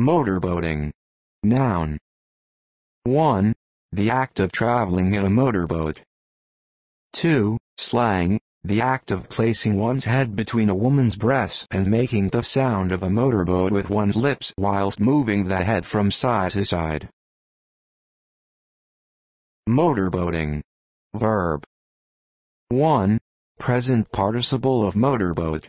Motorboating. Noun. 1. The act of traveling in a motorboat. 2. Slang, the act of placing one's head between a woman's breasts and making the sound of a motorboat with one's lips whilst moving the head from side to side. Motorboating. Verb. 1. Present participle of motorboat.